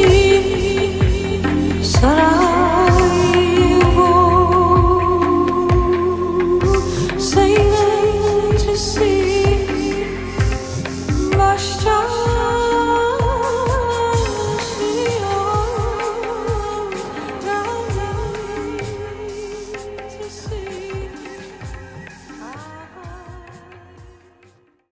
You.